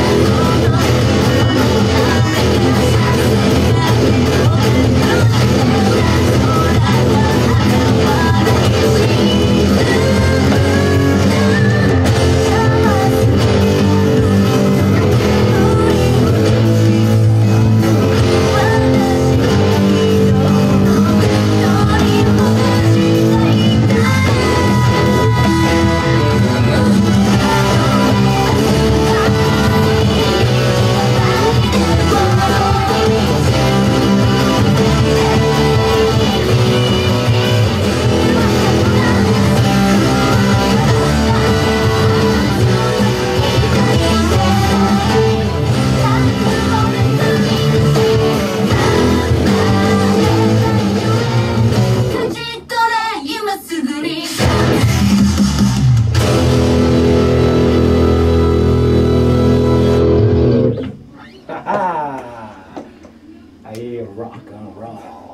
Thank you. Rock and roll.